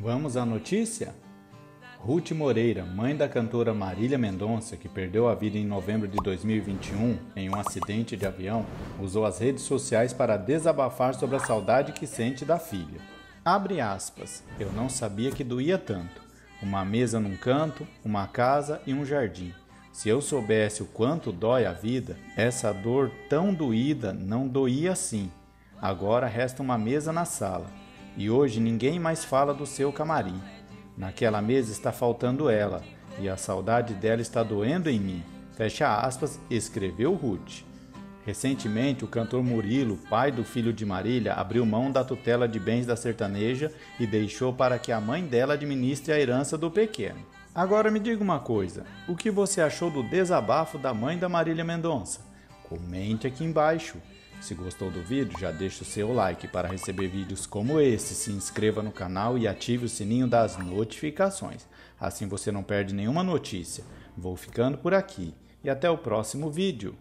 Vamos à notícia? Ruth Moreira, mãe da cantora Marília Mendonça, que perdeu a vida em novembro de 2021 em um acidente de avião, usou as redes sociais para desabafar sobre a saudade que sente da filha. Abre aspas. Eu não sabia que doía tanto. Uma mesa num canto, uma casa e um jardim. Se eu soubesse o quanto dói a vida, essa dor tão doída não doía assim. Agora resta uma mesa na sala e hoje ninguém mais fala do seu camarim. Naquela mesa está faltando ela, e a saudade dela está doendo em mim. Fecha aspas, escreveu Ruth. Recentemente, o cantor Murilo, pai do filho de Marília, abriu mão da tutela de bens da sertaneja e deixou para que a mãe dela administre a herança do pequeno. Agora me diga uma coisa: o que você achou do desabafo da mãe da Marília Mendonça? Comente aqui embaixo. Se gostou do vídeo, já deixa o seu like para receber vídeos como esse, se inscreva no canal e ative o sininho das notificações. Assim você não perde nenhuma notícia. Vou ficando por aqui e até o próximo vídeo.